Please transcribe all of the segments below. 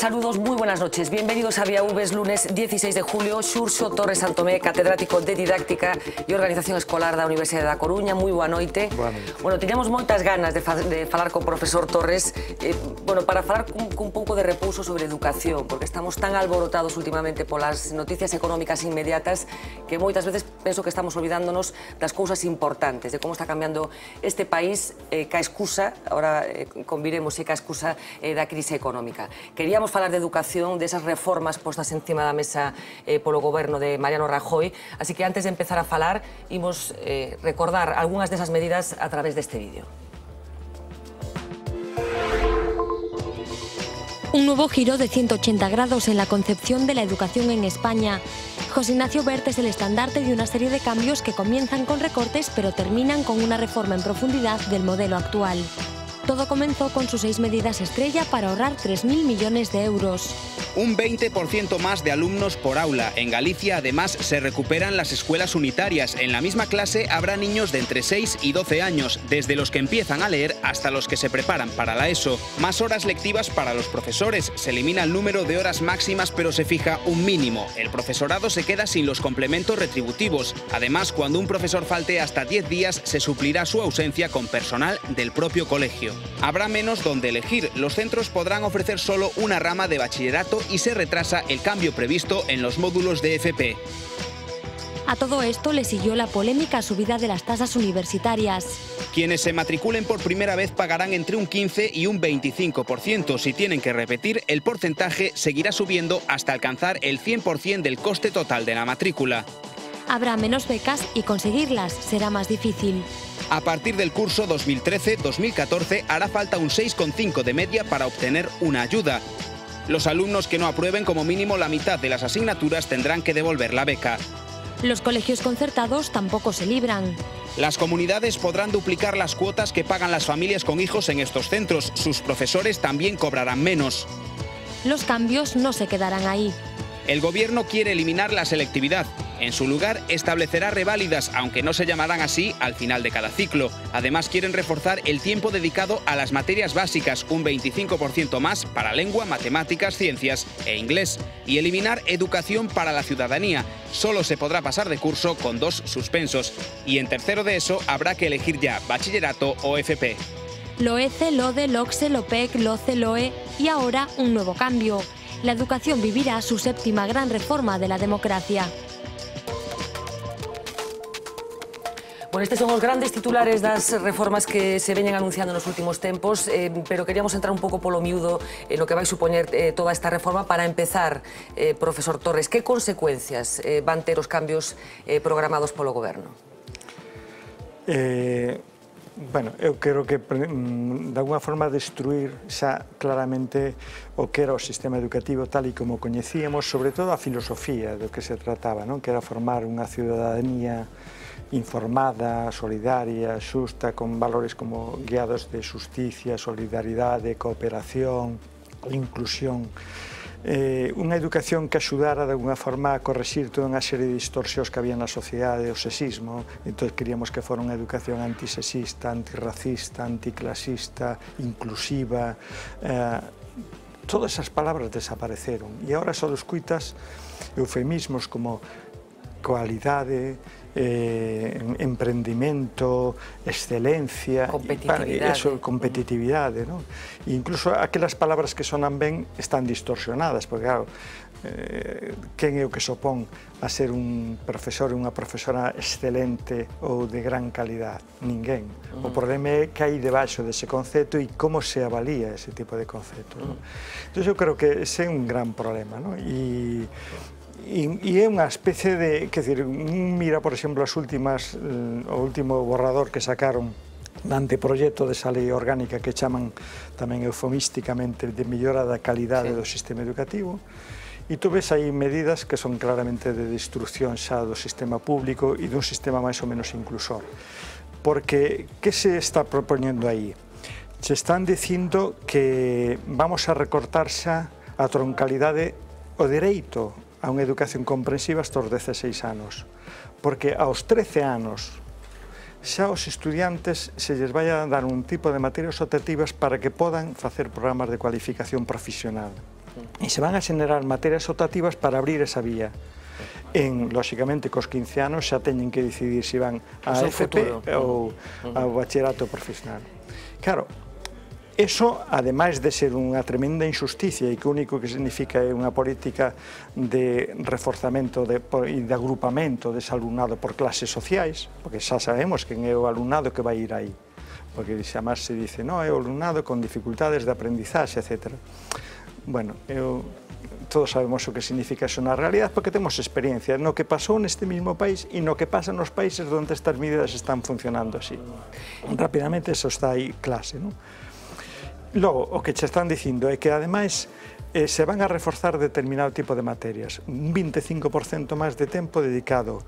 Saludos, muy buenas noches. Bienvenidos a Vía Vs, lunes 16 de julio. Xurxo Torres Santomé, catedrático de Didáctica e Organización Escolar da Universidade da Coruña. Moi boa noite. Boa noite. Bueno, tiñamos moitas ganas de, fa de falar co profesor Torres eh, bueno, para falar cun, cun pouco de repouso sobre educación, porque estamos tan alborotados últimamente polas noticias económicas inmediatas que moitas veces penso que estamos olvidándonos das cousas importantes, de como está cambiando este país eh, ca excusa, ahora eh, conviremos se ca excusa eh, da crise económica. Queríamos falar de educación, desas reformas postas encima da mesa eh, polo goberno de Mariano Rajoy, así que antes de empezar a falar, imos eh, recordar algunhas desas medidas a través deste vídeo. Un nuevo giro de 180 grados en la concepción de la educación en España. José Ignacio Bert es el estandarte de una serie de cambios que comienzan con recortes pero terminan con una reforma en profundidad del modelo actual. Todo comenzó con sus seis medidas estrella para ahorrar 3.000 millones de euros. Un 20% más de alumnos por aula. En Galicia, además, se recuperan las escuelas unitarias. En la misma clase habrá niños de entre 6 y 12 años, desde los que empiezan a leer hasta los que se preparan para la ESO. Más horas lectivas para los profesores. Se elimina el número de horas máximas, pero se fija un mínimo. El profesorado se queda sin los complementos retributivos. Además, cuando un profesor falte hasta 10 días, se suplirá su ausencia con personal del propio colegio. Habrá menos donde elegir. Los centros podrán ofrecer solo una rama de bachillerato y se retrasa el cambio previsto en los módulos de FP. A todo esto le siguió la polémica subida de las tasas universitarias. Quienes se matriculen por primera vez pagarán entre un 15 y un 25%. Si tienen que repetir, el porcentaje seguirá subiendo hasta alcanzar el 100% del coste total de la matrícula. Habrá menos becas y conseguirlas será más difícil. A partir del curso 2013-2014 hará falta un 6,5 de media para obtener una ayuda. Los alumnos que no aprueben como mínimo la mitad de las asignaturas tendrán que devolver la beca. Los colegios concertados tampoco se libran. Las comunidades podrán duplicar las cuotas que pagan las familias con hijos en estos centros. Sus profesores también cobrarán menos. Los cambios no se quedarán ahí. El gobierno quiere eliminar la selectividad. En su lugar, establecerá reválidas, aunque no se llamarán así al final de cada ciclo. Además, quieren reforzar el tiempo dedicado a las materias básicas, un 25% más para lengua, matemáticas, ciencias e inglés. Y eliminar educación para la ciudadanía. Solo se podrá pasar de curso con dos suspensos. Y en tercero de eso, habrá que elegir ya bachillerato o FP. LOECE, LODE, LOCSE, LOPEC, LOCE, LOE y ahora un nuevo cambio. La educación vivirá su séptima gran reforma de la democracia. Bueno, estes son os grandes titulares das reformas que se veñen anunciando nos últimos tempos, eh, pero queríamos entrar un pouco polo miúdo en no que vai supoñer eh, toda esta reforma para empezar, eh, profesor Torres, que consecuencias eh, van ter os cambios eh, programados polo goberno? Eh, Bueno, eu creo que mm, de alguna forma destruir xa claramente o que era o sistema educativo tal e como coñecíamos, sobre todo a filosofía do que se trataba, non? que era formar unha ciudadanía informada, solidaria, xusta, con valores como guiados de justicia, solidaridade, cooperación, inclusión, eh, unha educación que axudara de alguna forma a corregir toda unha serie de distorsións que había na sociedade, o sexismo, entón queríamos que fora unha educación antisexista, antirracista, anticlasista, inclusiva, eh, todas esas palabras desapareceron. E agora só escuitas eufemismos como coalidade, eh, emprendimento, excelencia, competitividade, eso, competitividade ¿no? E incluso aquelas palabras que sonan ben están distorsionadas, porque claro, eh, quen é o que sopón a ser un profesor e unha profesora excelente ou de gran calidad? Ninguén. Uh -huh. O problema é que hai debaixo dese concepto e como se avalía ese tipo de concepto. Uh -huh. Entón, eu creo que ese é un gran problema. ¿no? E E é unha especie de... Que decir, mira, por exemplo, as últimas, mm, o último borrador que sacaron de anteproyecto desa lei orgánica que chaman tamén eufemísticamente de mellora da calidade sí. do sistema educativo. E tú ves aí medidas que son claramente de destrucción xa do sistema público e dun sistema máis ou menos inclusor. Porque, que se está propoñendo aí? Se están dicindo que vamos a recortar xa a troncalidade o dereito a unha educación comprensiva hasta os 16 anos. Porque aos 13 anos xa os estudiantes se lles vai a dar un tipo de materias optativas para que podan facer programas de cualificación profesional. E se van a xenerar materias optativas para abrir esa vía. En, lóxicamente, cos 15 anos xa teñen que decidir se van a FP ou ao bachillerato profesional. Claro, Eso, ademais de ser unha tremenda injusticia e que o único que significa é unha política de reforzamento de, e de agrupamento dese alumnado por clases sociais, porque xa sabemos quen é o alumnado que vai ir aí, porque xa máis se dice, no, é o alumnado con dificultades de aprendizaxe, etc. Bueno, eu todos sabemos o que significa eso na realidade, porque temos experiencia no que pasou neste mesmo país e no que pasa nos países onde estas medidas están funcionando así. Rápidamente, eso está aí clase, non? Logo, o que che están dicindo é que, ademais, eh, se van a reforzar determinado tipo de materias. Un 25% máis de tempo dedicado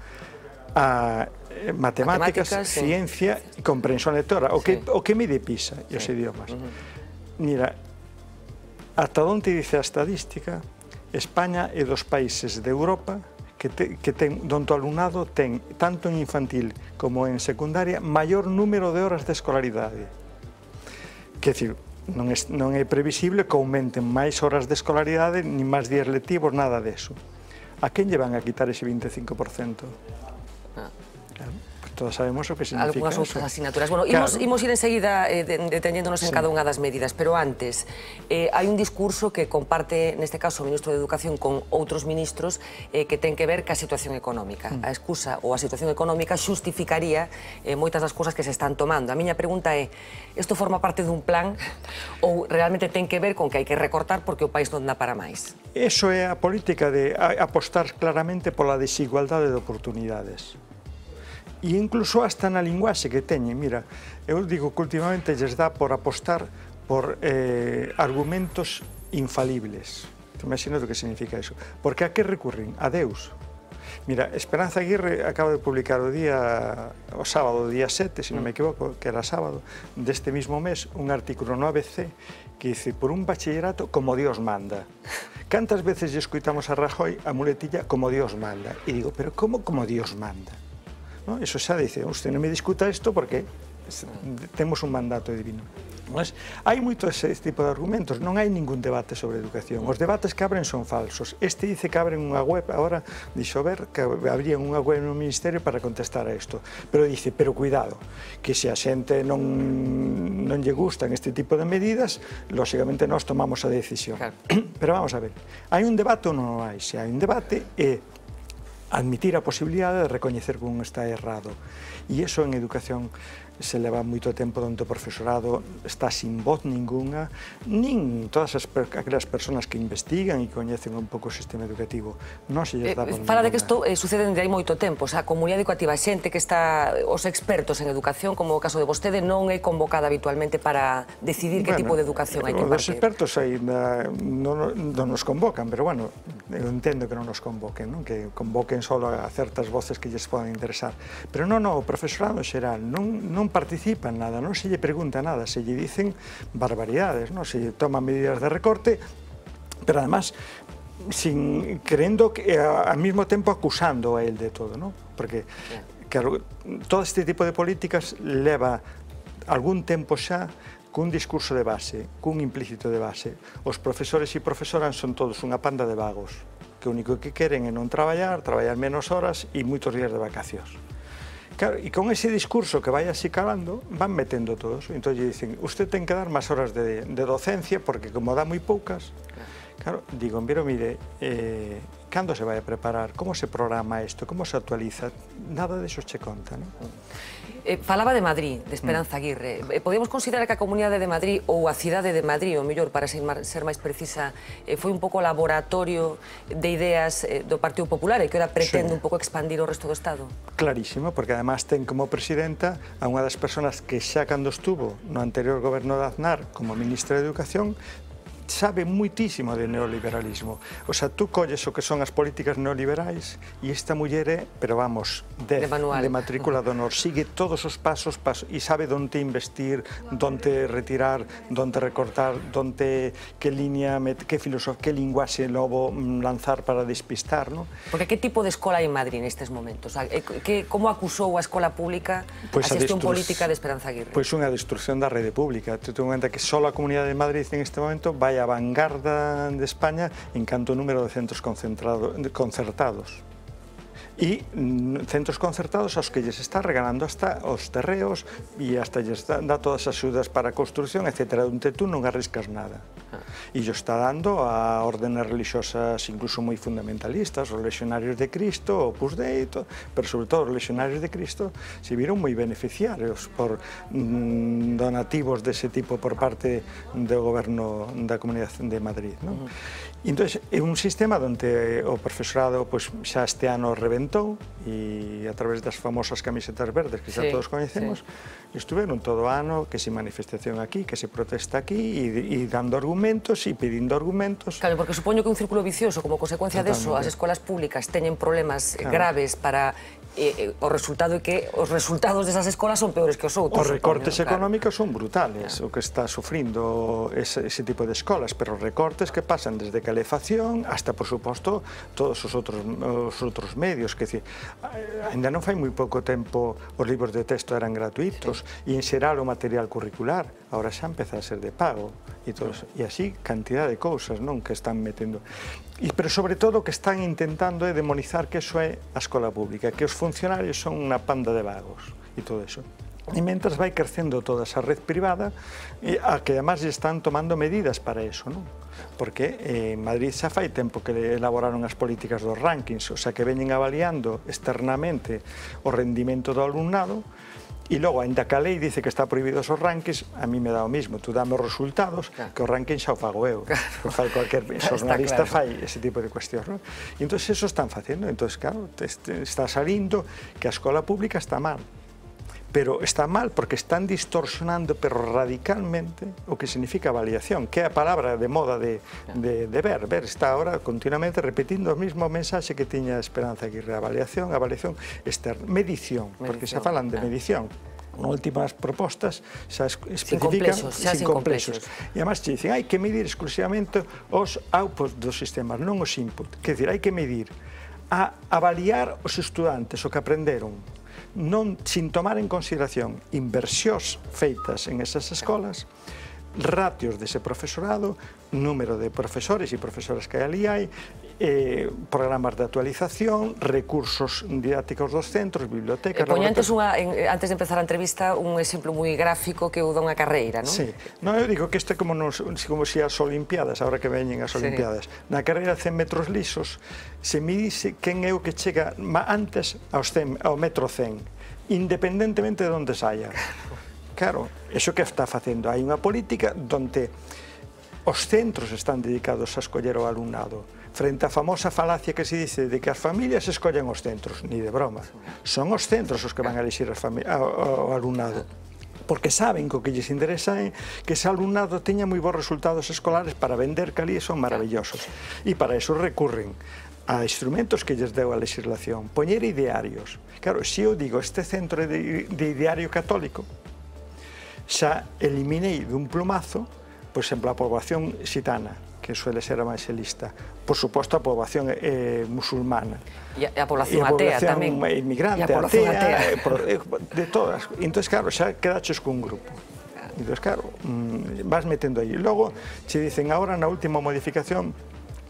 a eh, matemáticas, matemáticas sí. ciencia e comprensión lectora, o que, sí. o que mide PISA e sí. os idiomas. Uh -huh. Mira, ata onde dice a estadística, España é dos países de Europa que, te, que ten, donde o alumnado ten, tanto en infantil como en secundaria, maior número de horas de escolaridade. Que decir, non é, non é previsible que aumenten máis horas de escolaridade, ni máis días letivos, nada deso. A quen lle van a quitar ese 25%? todos sabemos o que significa Algunas eso. asignaturas. Bueno, claro. imos, imos ir enseguida eh, deteniéndonos en sí. cada unha das medidas, pero antes, eh, hai un discurso que comparte, neste caso, o ministro de Educación con outros ministros eh, que ten que ver ca situación económica. Mm. A excusa ou a situación económica xustificaría eh, moitas das cousas que se están tomando. A miña pregunta é, isto forma parte dun plan ou realmente ten que ver con que hai que recortar porque o país non dá para máis? Eso é a política de apostar claramente pola desigualdade de oportunidades e incluso hasta na linguaxe que teñen. Mira, eu digo que últimamente lles dá por apostar por eh, argumentos infalibles. Te imaginas o que significa iso. Porque a que recurren? A Deus. Mira, Esperanza Aguirre acaba de publicar o día o sábado, o día 7, se non me mm. equivoco, que era sábado, deste mismo mes, un artículo no ABC que dice por un bachillerato como Dios manda. Cantas veces lle escuitamos a Rajoy a muletilla como Dios manda? E digo, pero como como Dios manda? ¿no? Eso xa dice, usted non me discuta isto porque temos un mandato divino. Mas hai moito ese tipo de argumentos, non hai ningún debate sobre educación. Os debates que abren son falsos. Este dice que abren unha web, agora dixo ver que abrían unha web no Ministerio para contestar a isto. Pero dice, pero cuidado, que se a xente non, non lle gustan este tipo de medidas, lóxicamente nós tomamos a decisión. Claro. Pero vamos a ver, hai un debate ou non hai? Se hai un debate, é admitir a posibilidade de recoñecer que un está errado. E iso en educación se leva moito tempo onde o profesorado está sin voz ningunha, nin todas as aquelas persoas que investigan e coñecen un pouco o sistema educativo. Non se lles eh, dá eh, Fala de que isto eh, sucede dende hai moito tempo, o sea, a comunidade educativa, xente que está, os expertos en educación, como o caso de vostede, non é convocada habitualmente para decidir que tipo de educación hai que impartir. Os expertos ainda eh, non, non nos convocan, pero bueno, eu entendo que non nos convoquen, non? que convoquen só a certas voces que lles poden interesar. Pero non, non, o profesorado en xeral non, non participa en nada, non se lle pregunta nada, se lle dicen barbaridades, non? se lle toman medidas de recorte, pero además sin creendo que eh, ao mesmo tempo acusando a él de todo, ¿no? Porque claro, todo este tipo de políticas leva algún tempo xa cun discurso de base, cun implícito de base. Os profesores e profesoras son todos unha panda de vagos, que o único que queren é non traballar, traballar menos horas e moitos días de vacacións. Claro, e con ese discurso que vai así calando, van metendo todos. Entón, lle dicen, usted ten que dar máis horas de, de docencia, porque como dá moi poucas, claro, digo, pero mire, eh, cando se vai a preparar, como se programa isto, como se actualiza, nada de eso che conta. Non? Eh, falaba de Madrid, de Esperanza mm. Aguirre. Eh, podemos considerar que a Comunidade de Madrid ou a cidade de Madrid, ou mellor, para ser, ser máis precisa, eh, foi un pouco laboratorio de ideas eh, do Partido Popular e que ora pretende sí. un pouco expandir o resto do Estado? Clarísimo, porque además ten como presidenta a unha das persoas que xa cando estuvo no anterior goberno de Aznar como ministra de Educación sabe muitísimo de neoliberalismo. O sea, tú colles o que son as políticas neoliberais e esta muller é, pero vamos, de, de, de matrícula de honor. Sigue todos os pasos, pasos e sabe donde investir, donde retirar, donde recortar, donde que línea, que filosofía, que linguaxe lobo mm, lanzar para despistar, ¿no? Porque que tipo de escola hai en Madrid nestes momentos? Eh, que, como acusou a escola pública pois pues a xestión política de Esperanza Aguirre? Pois pues unha destrucción da rede pública. Tú te que só a Comunidade de Madrid en este momento vai vanguarda de España en canto número de centros concertados e mm, centros concertados aos que lles está regalando hasta os terreos e hasta lles dá todas as axudas para a construcción, etc. Donde tú non arriscas nada. Ah. E lle está dando a órdenes religiosas incluso moi fundamentalistas, os legionarios de Cristo, o Opus Dei, pero sobre todo os legionarios de Cristo se viron moi beneficiarios por mm, donativos dese tipo por parte do goberno da Comunidade de Madrid. Non? Uh -huh. Entón, é un sistema onde o profesorado pois, xa este ano reventou presentou e a través das famosas camisetas verdes que xa sí, todos coñecemos, sí. estuveron todo ano que se manifestación aquí, que se protesta aquí e, e dando argumentos e pedindo argumentos. Claro, porque supoño que un círculo vicioso como consecuencia deso as escolas públicas teñen problemas claro. graves para eh, o resultado é que os resultados desas escolas son peores que os outros. Os recortes supoño, económicos claro. son brutales, claro. o que está sufrindo ese, ese tipo de escolas, pero recortes que pasan desde calefacción hasta, por suposto, todos os outros, os outros medios. Que, decir, ainda non fai moi pouco tempo os libros de texto eran gratuitos sí. e en xeral o material curricular ahora xa empeza a ser de pago e, todos, e así cantidad de cousas non que están metendo. E, pero sobre todo o que están intentando é demonizar que eso é a escola pública, que os funcionarios son unha panda de vagos e todo eso. E mentras vai crecendo toda esa red privada e a que además están tomando medidas para eso, non? porque eh, Madrid xa fai tempo que elaboraron as políticas dos rankings, o sea que veñen avaliando externamente o rendimento do alumnado E logo, ainda que a lei dice que está prohibidos os rankings, a mí me dá o mismo. Tú dame os resultados, claro. que o ranking xa o pago eu. Claro. Fai cualquier xornalista claro. fai ese tipo de cuestión. ¿no? E entón, eso están facendo. Entón, claro, está salindo que a escola pública está mal pero está mal porque están distorsionando pero radicalmente o que significa validación, que é a palabra de moda de, de, de ver. Ver está ahora continuamente repetindo o mesmo mensaxe que tiña Esperanza Aguirre, avaliación, avaliación externa, medición, medición porque se falan de medición. Con últimas propostas xa especifican sin complexos, xa sin complexos. complexos. E además te dicen, hai que medir exclusivamente os outputs dos sistemas, non os input. Quer dizer, hai que medir a avaliar os estudantes, o que aprenderon, non sin tomar en consideración inversións feitas en esas escolas, ratios dese profesorado, número de profesores e profesoras que ali hai, eh, programas de actualización, recursos didácticos dos centros, bibliotecas... Eh, poño antes, unha, en, eh, antes de empezar a entrevista un exemplo moi gráfico que eu dá unha carreira, non? Sí, no, eu digo que este como, nos, como si as Olimpiadas, agora que veñen as Olimpiadas, sí. na carreira 100 metros lisos se midise quen é o que chega antes aos 100, ao metro 100, independentemente de onde saia. Claro, iso que está facendo? Hai unha política donde os centros están dedicados a escoller o alumnado frente á famosa falacia que se dice de que as familias escollen os centros, ni de broma. Son os centros os que van a elixir as o alumnado porque saben que o que lles interesa é que ese alumnado teña moi bons resultados escolares para vender que ali son maravillosos. E para iso recurren a instrumentos que lles deu a legislación, poñer idearios. Claro, se eu digo este centro de, de ideario católico, xa eliminei dun plumazo, por exemplo, a poboación xitana, que suele ser evangelista. Por suposto, a poboación eh, musulmana. E a, poboación población atea tamén. E a población inmigrante, a población atea, atea. Eh, eh de todas. Entón, claro, xa quedaches cun grupo. Entón, claro, mm, vas metendo aí. Logo, che dicen, agora na última modificación,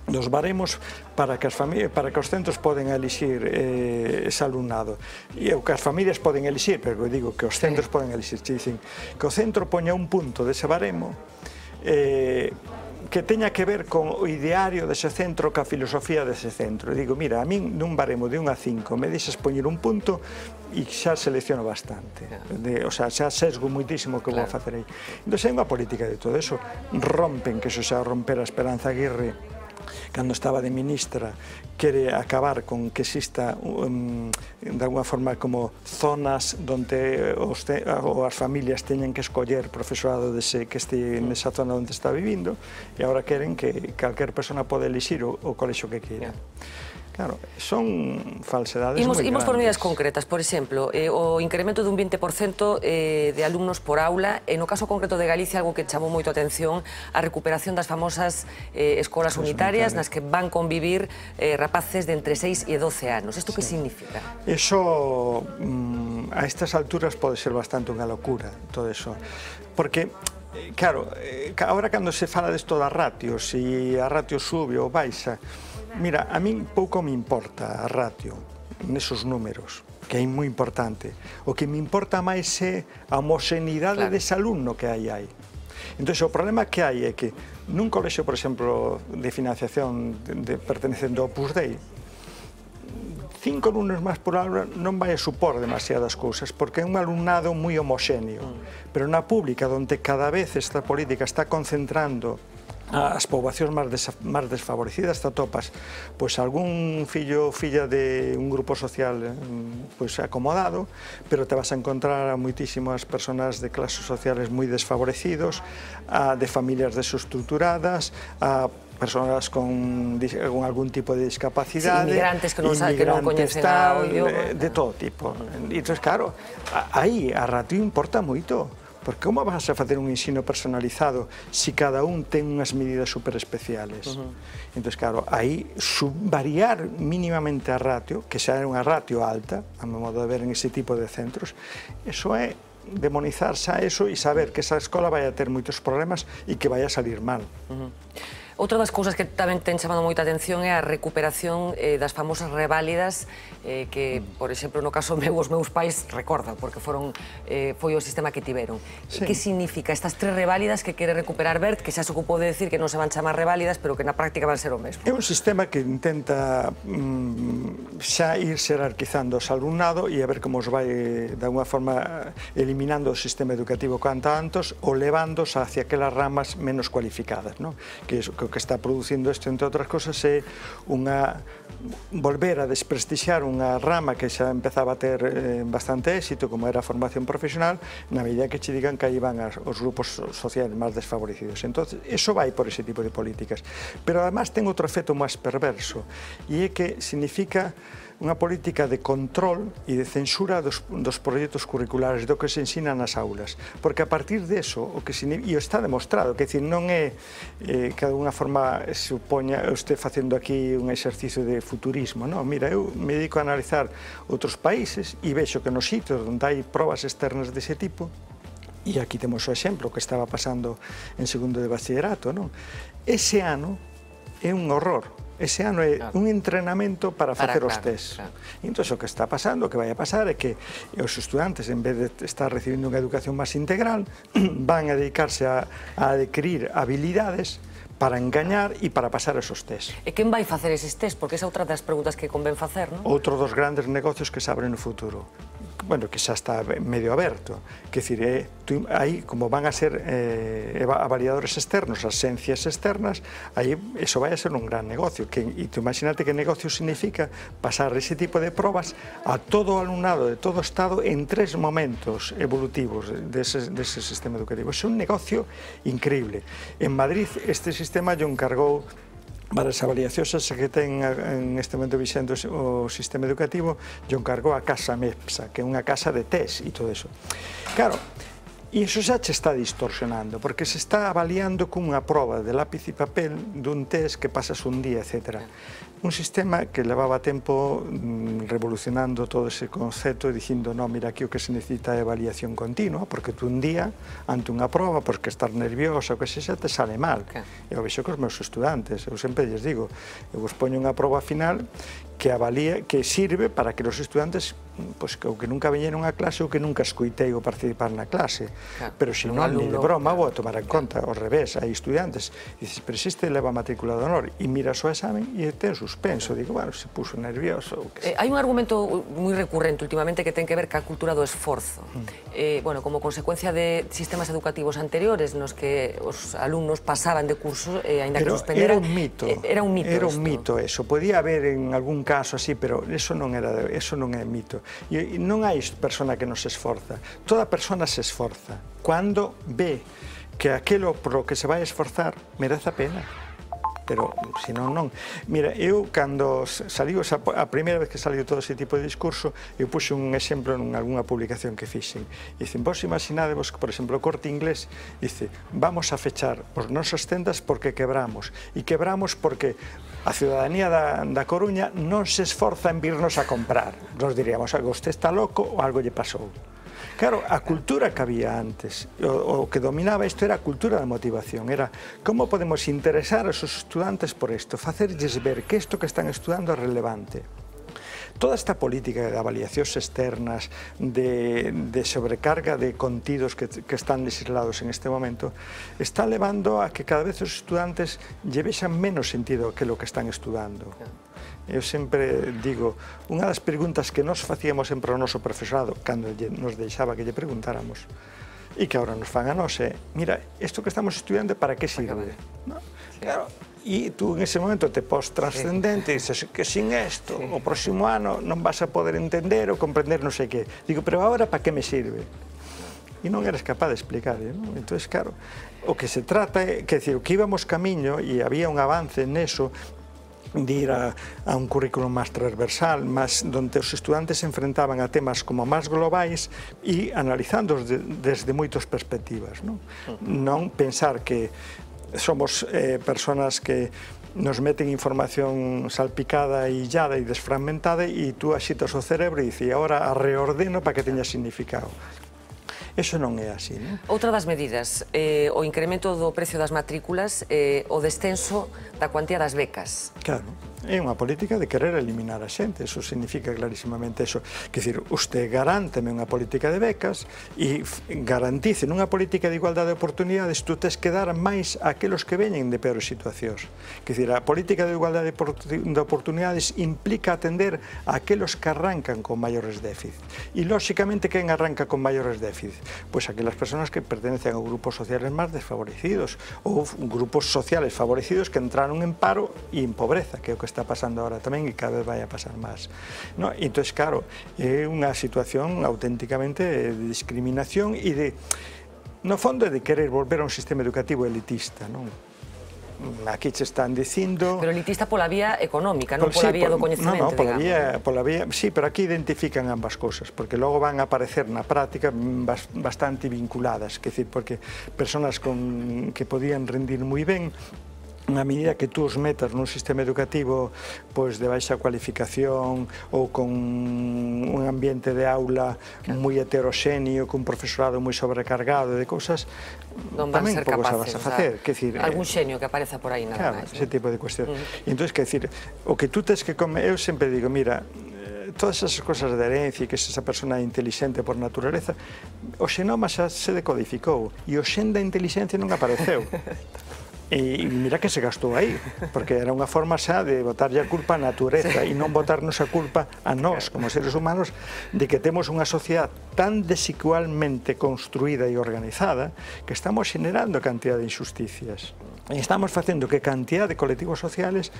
dos baremos para que as familias, para que os centros poden elixir eh, ese alumnado. E o que as familias poden elixir, pero eu digo que os centros sí. poden elixir, che dicen que o centro poña un punto dese baremo eh, que teña que ver con o ideario dese centro ca filosofía dese centro. E digo, mira, a min nun baremo de 1 a 5 me deixas poñer un punto e xa selecciono bastante. De, o sea, xa sesgo moitísimo que claro. vou facer aí. Entón, é unha política de todo eso. Rompen, que eso xa romper a Esperanza Aguirre cando estaba de ministra, quere acabar con que exista um, de alguna forma como zonas donde eh, os te, ou as familias teñen que escoller profesorado dese, que este nesa zona onde está vivindo e agora queren que calquer persona pode elixir o, o colexo que queira. Yeah. Claro, son falsedades imos, moi imos por medidas concretas, por exemplo, eh, o incremento dun 20% eh, de alumnos por aula, e no caso concreto de Galicia, algo que chamou moito a atención, a recuperación das famosas eh, escolas unitarias, unitarias, nas que van convivir eh, rapaces de entre 6 e 12 anos. Isto sí. que significa? Eso, mm, a estas alturas, pode ser bastante unha locura, todo eso. Porque Claro, eh, ahora cando se fala desto da ratios, se a ratio sube ou baixa, Mira, a min pouco me importa a ratio nesos números, que é moi importante. O que me importa máis é a homoxenidade claro. dese alumno que hai aí. Entón, o problema que hai é que nun colexo, por exemplo, de financiación de, de pertenecendo ao Opus Dei, cinco alumnos máis por aula non vai a supor demasiadas cousas, porque é un alumnado moi homoxéneo. Mm. Pero na pública, onde cada vez esta política está concentrando as poboacións máis, desa, máis desfavorecidas te atopas pois algún fillo ou filla de un grupo social eh, pois acomodado, pero te vas a encontrar a moitísimas persoas de clases sociales moi desfavorecidos, a de familias desestructuradas, a persoas con, con algún tipo de discapacidade, sí, inmigrantes que non, sabe, que non coñecen tal, o idioma, de, de todo tipo. Entón, claro, aí a ratio importa moito Porque como vas a facer un ensino personalizado se si cada un ten unhas medidas super especiales? Uh -huh. Entón, claro, aí subvariar mínimamente a ratio, que xa era unha ratio alta, a meu modo de ver en ese tipo de centros, eso é demonizar xa eso e saber que esa escola vai a ter moitos problemas e que vai a salir mal. Uh -huh. Outra das cousas que tamén ten chamado moita atención é a recuperación eh, das famosas reválidas eh, que, por exemplo, no caso meu, os meus pais recordan, porque foron, eh, foi o sistema que tiveron. Sí. Que significa estas tres reválidas que quere recuperar Bert, que xa se ocupou de decir que non se van chamar reválidas, pero que na práctica van ser o mesmo? É un sistema que intenta mm, xa ir xerarquizando os alumnado e a ver como os vai, de alguna forma, eliminando o sistema educativo canta antes ou levándose hacia aquelas ramas menos cualificadas, ¿no? que, o que está producindo isto, entre outras cosas, é unha volver a desprestixiar unha rama que xa empezaba a ter eh, bastante éxito, como era a formación profesional, na medida que che digan que aí van as, os grupos sociales máis desfavorecidos. Entón, eso vai por ese tipo de políticas. Pero, además, ten outro efecto máis perverso, e é que significa unha política de control e de censura dos, dos proxectos curriculares do que se ensina nas aulas, porque a partir de eso, o que se, e está demostrado, que decir, non é eh, que de alguna forma supoña eu este facendo aquí un exercicio de futurismo, non? Mira, eu me dedico a analizar outros países e vexo que nos sitios onde hai probas externas dese tipo, e aquí temos o exemplo que estaba pasando en segundo de bachillerato, non? Ese ano é un horror Ese ano é claro. un entrenamento para, para facer claro, os test. Claro. E entón, o que está pasando, o que vai a pasar, é que os estudantes, en vez de estar recibindo unha educación máis integral, van a dedicarse a, a adquirir habilidades para engañar e para pasar esos test. E quen vai facer eses test? Porque esa outra das preguntas que convén facer, non? Outro dos grandes negocios que se abren no futuro bueno, que xa está medio aberto. Que decir, eh, tú, como van a ser eh, avaliadores externos, as ciencias externas, aí eso vai a ser un gran negocio. Que, e tú imagínate que negocio significa pasar ese tipo de probas a todo alumnado de todo Estado en tres momentos evolutivos dese, dese sistema educativo. É un negocio increíble. En Madrid este sistema yo encargou para as avaliacións que ten en este momento vixendo o sistema educativo, yo encargo a Casa MEPSA, que é unha casa de test e todo eso. Claro, E iso xa che está distorsionando, porque se está avaliando cunha proba de lápiz e papel dun test que pasas un día, etc un sistema que levaba tempo mm, revolucionando todo ese concepto e dicindo, no, mira, aquí o que se necesita é avaliación continua, porque tú un día, ante unha prova, porque estar nerviosa, o que se xa, te sale mal. Okay. E vexo cos meus estudantes, eu sempre lles digo, eu vos poño unha prova final que avalía, que sirve para que os estudantes pois, o que nunca veñeron a clase, o que nunca escoitei o participar na clase. Claro, pero se non, ni de broma, vou a tomar en conta, ao revés, hai estudiantes, dices, pero se este leva matrícula de honor, e miras o examen e ten suspenso, digo, bueno, se puso nervioso. Ou Que eh, hai un argumento moi recurrente últimamente que ten que ver ca cultura do esforzo. Mm. Eh, bueno, como consecuencia de sistemas educativos anteriores nos que os alumnos pasaban de curso, eh, ainda pero que suspenderan... Era un mito. Eh, era un mito. Era un esto. mito, eso. Podía haber en algún caso así, pero eso non era, eso non é mito. E non hai persona que non se esforza. Toda persona se esforza. Cando ve que aquilo pro que se vai esforzar merece a pena pero se non, non. Mira, eu cando saliu, a primeira vez que saliu todo ese tipo de discurso, eu puxe un exemplo en algunha publicación que fixen. Dicen, vos imaginadevos que, por exemplo, o corte inglés dice, vamos a fechar os nosos tendas porque quebramos. E quebramos porque a ciudadanía da, da Coruña non se esforza en virnos a comprar. Nos diríamos, algo usted está loco ou algo lle pasou. Claro, a cultura que había antes, o, o que dominaba isto era a cultura da motivación, era como podemos interesar aos estudantes por isto, facerlles ver que isto que están estudando é relevante. Toda esta política de avaliacións externas, de, de sobrecarga de contidos que, que están legislados en este momento, está levando a que cada vez os estudantes llevexan menos sentido que lo que están estudando. Eu sempre digo, unha das preguntas que nos facíamos sempre ao noso profesorado, cando nos deixaba que lle preguntáramos, e que agora nos fan a nós, é, mira, isto que estamos estudiando para que sirve? No? Claro, e tú en ese momento te pos trascendente e dices que sin isto sí. o próximo ano non vas a poder entender ou comprender non sei que. Digo, pero agora para que me sirve? E non eres capaz de explicar, eh, non? Entón, claro, o que se trata eh, é que, decir, que íbamos camiño e había un avance neso de ir a, a un currículo máis transversal, máis donde os estudantes se enfrentaban a temas como máis globais e analizándoos de, desde moitas perspectivas. Non, uh -huh. non pensar que somos eh, personas que nos meten información salpicada e illada e desfragmentada e tú axitas o cerebro e dices, agora a reordeno para que teña significado. Eso non é así. Non? Outra das medidas, eh, o incremento do precio das matrículas, eh, o descenso da cuantía das becas. Claro, é unha política de querer eliminar a xente, eso significa clarísimamente eso. Quer dizer, usted garánteme unha política de becas e garantice nunha política de igualdade de oportunidades tú tens que dar máis a aqueles que veñen de peores situacións. Quer dizer, a política de igualdade de oportunidades implica atender a aqueles que arrancan con maiores déficit. E, lóxicamente, quen arranca con maiores déficit? Pues aquellas personas que pertenecen a grupos sociales más desfavorecidos o grupos sociales favorecidos que entraron en paro y en pobreza, que é o que está pasando ahora tamén e cada vez vai a pasar máis. No? E entón, claro, é unha situación auténticamente de discriminación e de, no fondo, de querer volver a un sistema educativo elitista, non? aquí che están dicindo... Pero elitista pola vía económica, non pola sí, vía do coñecemento, no, no, pola digamos. Vía, pola vía, sí, pero aquí identifican ambas cosas, porque logo van a aparecer na práctica bastante vinculadas, que decir, porque personas con, que podían rendir moi ben na medida que tú os metas nun sistema educativo pois de baixa cualificación ou con un ambiente de aula claro. moi heteroxéneo, cun profesorado moi sobrecargado de cousas, non van tamén ser pouco capaces, vas a facer. O sea, decir, eh, algún xenio que apareza por aí nada claro, máis. Ese tipo de cuestión. Uh -huh. E entón, que decir, o que tú tens que comer, eu sempre digo, mira, eh, todas esas cosas de herencia e que esa persona é inteligente por naturaleza, o xenoma xa se decodificou e o xen da inteligencia non apareceu. E mira que se gastou aí, porque era unha forma xa de botarlle a culpa á natureza sí. e non botarnos a culpa a nós, como seres humanos, de que temos unha sociedade tan desigualmente construída e organizada que estamos generando cantidad de injusticias. estamos facendo que cantidad de colectivos sociales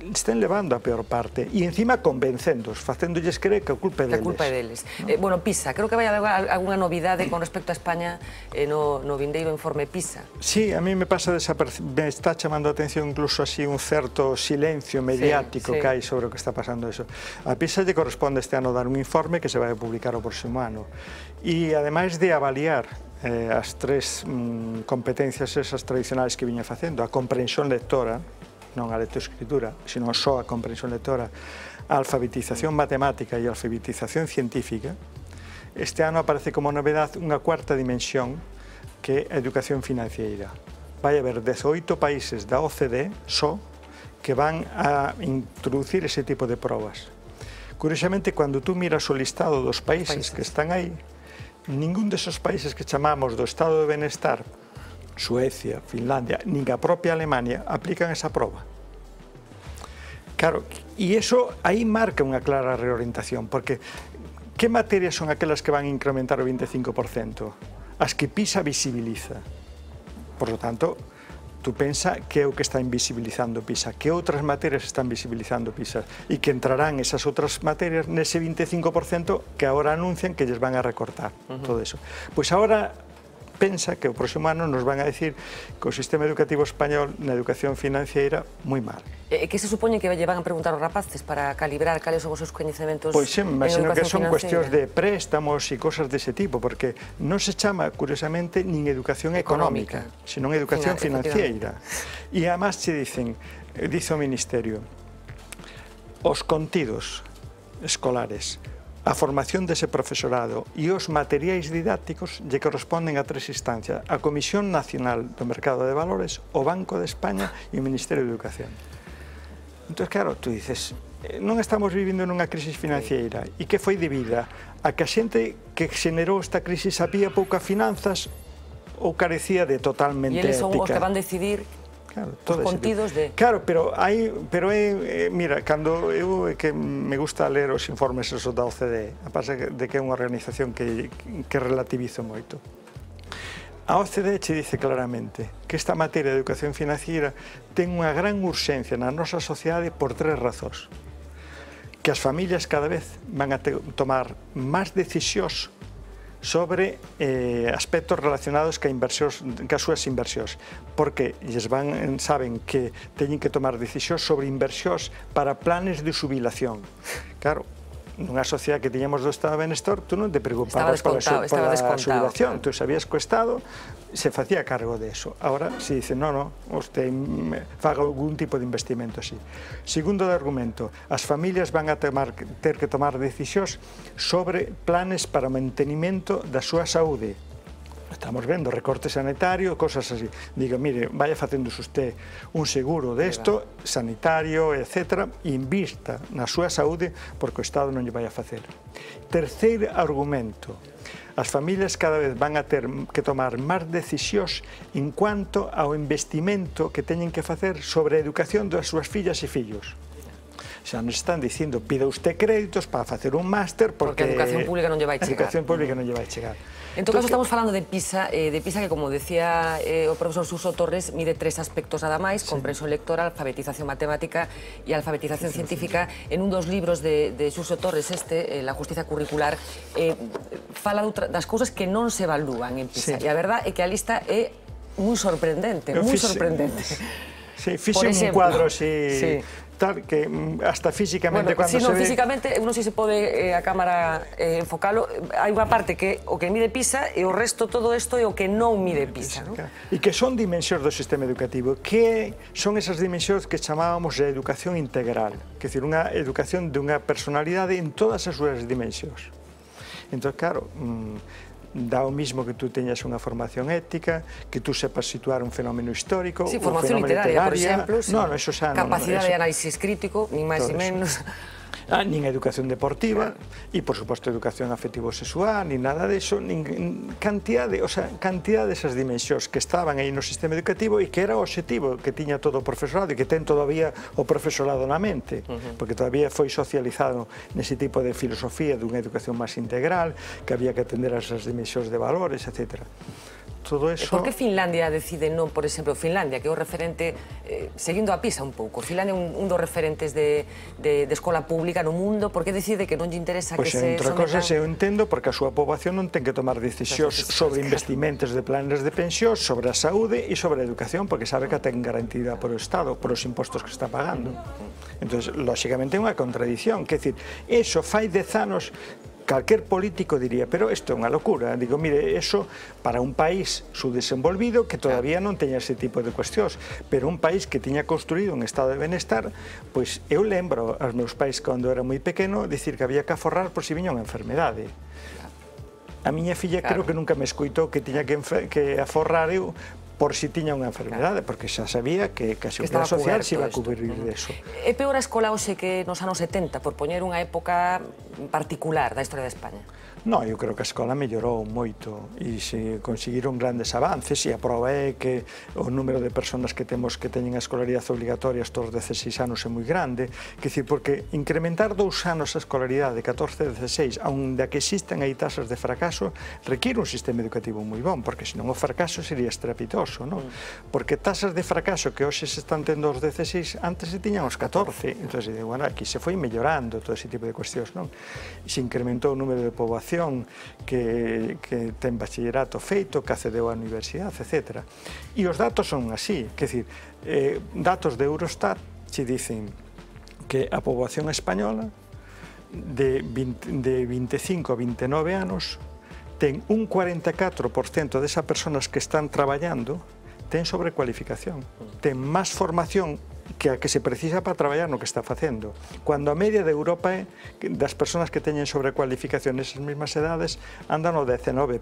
estén levando a peor parte e encima convencéndos, facéndolles creer que a culpa é deles. Que a culpa é deles. No? Eh, bueno, PISA, creo que vai haber alguna novidade con respecto a España eh, no, no vindeiro informe PISA. Sí, a mí me pasa me está chamando a atención incluso así un certo silencio mediático sí, sí. que hai sobre o que está pasando eso. A PISA lle corresponde este ano dar un informe que se vai a publicar o próximo ano. E ademais de avaliar eh, as tres mm, competencias esas tradicionais que viña facendo, a comprensión lectora, non a lectoescritura, sino só a comprensión lectora, a alfabetización matemática e a alfabetización científica, este ano aparece como novedad unha cuarta dimensión que é a educación financiera. Vai haber 18 países da OCDE só que van a introducir ese tipo de probas. Curiosamente, cando tú miras o listado dos países, países. que están aí, ningún desos países que chamamos do estado de benestar, Suecia, Finlandia, nin a propia Alemania, aplican esa proba. Claro, e iso aí marca unha clara reorientación, porque que materias son aquelas que van a incrementar o 25%? As que PISA visibiliza. Por lo tanto, tú pensa que é o que está invisibilizando PISA, que outras materias están visibilizando PISA e que entrarán esas outras materias nese 25% que agora anuncian que lles van a recortar uh -huh. todo eso. Pois agora pensa que o próximo ano nos van a decir que o sistema educativo español na educación financiera moi mal. E que se supoñe que lle van a preguntar aos rapaces para calibrar cales son os seus coñecementos Pois sí, imagino que son cuestións de préstamos e cosas dese tipo, porque non se chama, curiosamente, nin educación económica, económica senón educación Final, financiera. E además se dicen, eh, dice o Ministerio, os contidos escolares a formación dese profesorado e os materiais didácticos lle corresponden a tres instancias, a Comisión Nacional do Mercado de Valores, o Banco de España e o Ministerio de Educación. Entón, claro, tú dices, eh, non estamos vivindo nunha crisis financiera e que foi debida a que a xente que generou esta crisis sabía pouca finanzas ou carecía de totalmente ética. E eles son ética. os que van decidir Claro, todos os contidos de... Claro, pero hai, pero é, mira, cando eu que me gusta ler os informes esos da OCDE, a pasa de que é unha organización que, que relativizo moito. A OCDE che dice claramente que esta materia de educación financiera ten unha gran urxencia na nosa sociedade por tres razóns. Que as familias cada vez van a te, tomar máis decisións sobre eh, aspectos relacionados ca inversións, ca súas inversións, porque lles van, saben que teñen que tomar decisións sobre inversións para planes de jubilación. Claro, nunha sociedade que tiñamos do Estado de Benestor, tú non te preocupabas pola, estaba pola jubilación, tú sabías que o Estado se facía cargo de eso. Ahora se dice, no, no, usted faga algún tipo de investimento así. Segundo de argumento, as familias van a tomar, ter que tomar decisións sobre planes para o mantenimento da súa saúde. Estamos vendo recorte sanitario, cosas así. Digo, mire, vaya facendo usted un seguro desto, sanitario, etc. Invista na súa saúde porque o Estado non lle vai a facer. Terceiro argumento, As familias cada vez van a ter que tomar máis decisións en cuanto ao investimento que teñen que facer sobre a educación das súas fillas e fillos xa nos están dicindo pida usted créditos para facer un máster porque, porque a educación pública non lle vai chegar. A educación pública mm. non lle vai chegar. En todo caso, estamos falando de PISA, eh, de PISA que, como decía eh, o profesor Suso Torres, mide tres aspectos nada máis, sí. comprensión lectora, alfabetización matemática e alfabetización sí, científica. Sí, sí. En un dos libros de, de Suso Torres, este, eh, La justicia curricular, eh, fala das cousas que non se evalúan en PISA. Sí. E a verdade é que a lista é moi sorprendente, moi sorprendente. Sí, fixe un cuadro así... Sí tal, que mm, hasta físicamente bueno, cuando si se no, ve... físicamente, uno si se pode eh, a cámara eh, enfocalo, hai unha parte que o que mide PISA e o resto todo isto é o que non mide PISA. ¿no? E que son dimensións do sistema educativo. Que son esas dimensións que chamábamos de educación integral, que decir, unha educación dunha personalidade en todas as súas dimensións. Entón, claro, mmm, dá o mismo que tú teñas unha formación ética, que tú sepas situar un fenómeno histórico, sí, formación un fenómeno literaria, literaria, por exemplo, no, no, eso xa, capacidade no, no, eso, de análisis crítico, ni máis ni menos. Eso ah, nin educación deportiva e, por suposto, educación afectivo-sexual, nin nada deso, nin cantidad de, o sea, cantidad desas dimensións que estaban aí no sistema educativo e que era o objetivo que tiña todo o profesorado e que ten todavía o profesorado na mente, uh -huh. porque todavía foi socializado nese tipo de filosofía dunha educación máis integral, que había que atender as dimensións de valores, etcétera todo eh, eso... Por que Finlandia decide non, por exemplo, Finlandia, que é o referente, eh, seguindo a Pisa un pouco, Finlandia é un, un dos referentes de, de, de escola pública no mundo, por que decide que non lle interesa pues, que se Pois, entre sometan... cosas, eu entendo, porque a súa poboación non ten que tomar decisións sobre investimentos de planes de pensión, sobre a saúde e sobre a educación, porque sabe que a ten garantida por o Estado, por os impostos que está pagando. Mm, mm. Entón, lóxicamente, é unha contradición. Quer decir, eso fai dez anos calquer político diría, pero isto é unha locura. Digo, mire, eso para un país subdesenvolvido que todavía non teña ese tipo de cuestións, pero un país que tiña construído un estado de benestar, pois eu lembro aos meus pais cando era moi pequeno dicir que había que aforrar por si viña unha enfermedade. A miña filla claro. creo que nunca me escoitou que tiña que, que aforrar eu por si tiña unha enfermedade, porque xa sabía que, que a Seguridade Social se iba a cubrir de eso. É peor a escola hoxe que nos anos 70, por poñer unha época particular da historia de España? No, eu creo que a escola mellorou moito e se conseguiron grandes avances e a prova é que o número de persoas que temos que teñen a escolaridade obligatoria estos 16 anos é moi grande, que dicir, porque incrementar dous anos a escolaridade de 14 a 16, aonde que existan aí tasas de fracaso, requiere un sistema educativo moi bon, porque senón o fracaso sería estrepitoso, non? Mm. Porque tasas de fracaso que hoxe se están tendo os 16, antes se tiñan os 14, entón, bueno, aquí se foi mellorando todo ese tipo de cuestións, non? Se incrementou o número de poboación, formación que, que ten bachillerato feito, que accedeu á universidade, etc. E os datos son así, que decir, eh, datos de Eurostat che dicen que a poboación española de, 20, de 25 a 29 anos ten un 44% desas persoas que están traballando ten sobrecualificación, ten máis formación que a que se precisa para traballar no que está facendo. Cando a media de Europa é das persoas que teñen sobrecualificación nesas mesmas edades andan o 19%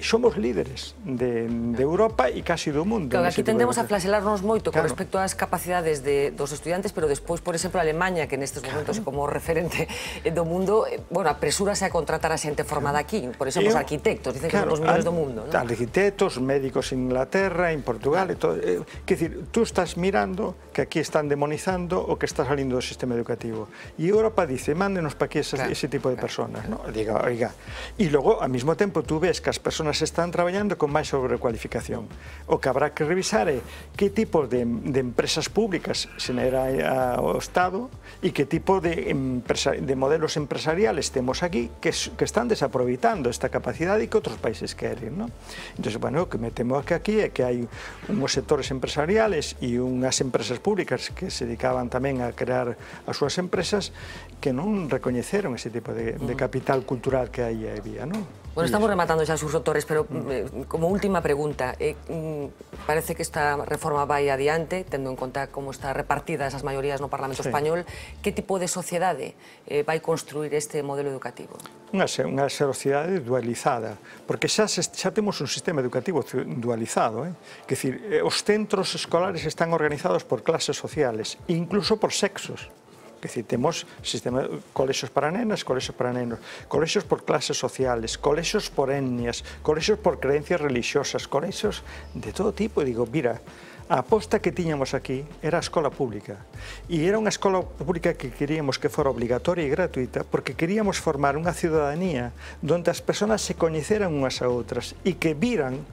somos líderes de, de Europa e casi do mundo. Claro, aquí tendemos a flaselarnos moito claro. con respecto ás capacidades de, dos estudiantes, pero despois, por exemplo, Alemania, Alemanha, que nestes momentos claro. como referente do mundo, eh, bueno, apresúrase a contratar a xente formada aquí, por exemplo, os arquitectos, dicen claro, que son os millóns do mundo. ¿no? Arquitectos, médicos en Inglaterra, en Portugal, e todo. Eh, que decir, tú estás mirando que aquí están demonizando o que está salindo do sistema educativo. E Europa dice, mándenos para aquí ese, claro, ese tipo de claro, personas. Claro. ¿no? Diga, oiga. E logo, ao mesmo tempo, tú ves que as personas personas están traballando con máis sobrecualificación. O que habrá que revisar é que tipo de, de empresas públicas xenera o Estado e que tipo de, empresa, de modelos empresariales temos aquí que, que están desaproveitando esta capacidade que outros países queren. ¿no? Entón, bueno, o que me temo que aquí é que hai unhos sectores empresariales e unhas empresas públicas que se dedicaban tamén a crear as súas empresas que non recoñeceron ese tipo de, de mm. capital cultural que aí había. ¿no? Bueno, estamos rematando xa, Suso Torres, pero mm, eh, como última pregunta, eh, mm, parece que esta reforma vai adiante, tendo en conta como está repartida esas maiorías no Parlamento sí. Español, que tipo de sociedade eh, vai construir este modelo educativo? Unha, unha sociedade dualizada, porque xa, xa temos un sistema educativo dualizado, eh? que decir, eh, os centros escolares están organizados por clases sociales, incluso por sexos. Que decir, temos sistema, colexios para nenas, colexios para nenos, colexios por clases sociales, colexios por etnias, colexios por creencias religiosas, colexios de todo tipo. E digo, mira, a aposta que tiñamos aquí era a escola pública. E era unha escola pública que queríamos que fora obligatoria e gratuita porque queríamos formar unha ciudadanía donde as persoas se coñeceran unhas a outras e que viran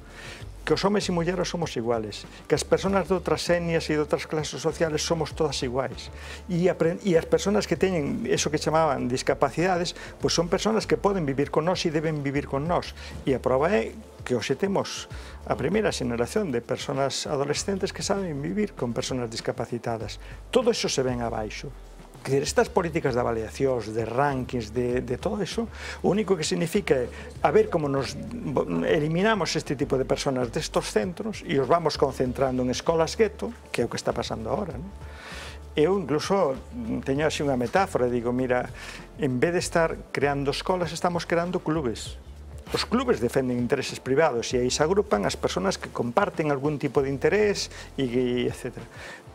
que os homens e mulleres somos iguales, que as persoas de outras etnias e de outras clases sociales somos todas iguais. E, e as persoas que teñen eso que chamaban discapacidades, pois son persoas que poden vivir con nós e deben vivir con nós. E a prova é que hoxe temos a primeira xeneración de persoas adolescentes que saben vivir con persoas discapacitadas. Todo eso se ven abaixo. Que estas políticas de avaliacións, de rankings, de, de todo eso, o único que significa a ver como nos eliminamos este tipo de personas destos centros e os vamos concentrando en escolas gueto, que é o que está pasando agora. Non? Eu incluso teño así unha metáfora, digo, mira, en vez de estar creando escolas, estamos creando clubes. Os clubes defenden intereses privados e aí se agrupan as persoas que comparten algún tipo de interés e, etc.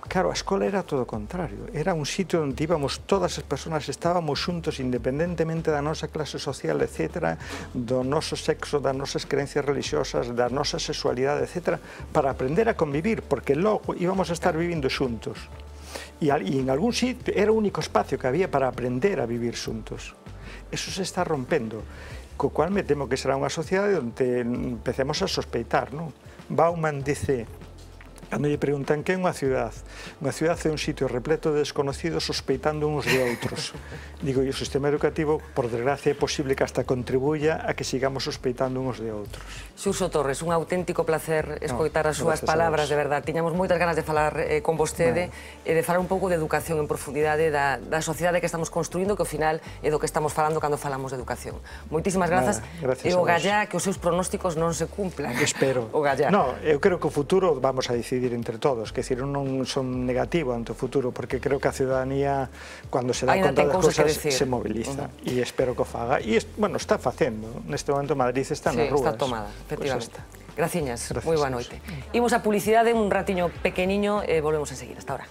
Claro, a escola era todo contrario. Era un sitio onde íbamos todas as persoas, estábamos xuntos independentemente da nosa clase social, etc., do noso sexo, das nosas creencias religiosas, da nosa sexualidade, etc., para aprender a convivir, porque logo íbamos a estar vivindo xuntos. E, e en algún sitio era o único espacio que había para aprender a vivir xuntos. Eso se está rompendo, co cual me temo que será unha sociedade onde empecemos a sospeitar, non? Bauman dice Cando lle preguntan que é unha ciudad, unha ciudad é un sitio repleto de desconocidos sospeitando uns de outros. Digo, e o sistema educativo, por desgracia, é posible que hasta contribuya a que sigamos sospeitando uns de outros. Xurso Torres, un auténtico placer escoitar no, as súas palabras, de verdad. Tiñamos moitas ganas de falar eh, con vostede bueno. e de falar un pouco de educación en profundidade da, da sociedade que estamos construindo, que ao final é do que estamos falando cando falamos de educación. Moitísimas grazas. Nada, gracias e o gallá, que os seus pronósticos non se cumplan. Espero. O gallá. No, eu creo que o futuro, vamos a dicir, decidir entre todos, que decir, non son negativo ante o futuro, porque creo que a ciudadanía, cando se dá Ainda conta das cousas, se mobiliza, uh -huh. E espero que o faga, e, bueno, está facendo, neste momento Madrid está en sí, nas rúas. está tomada, efectivamente. Pues. Graciñas, Gracias, moi boa noite. Imos a publicidade, un ratiño pequeniño, e eh, volvemos enseguida, hasta ahora.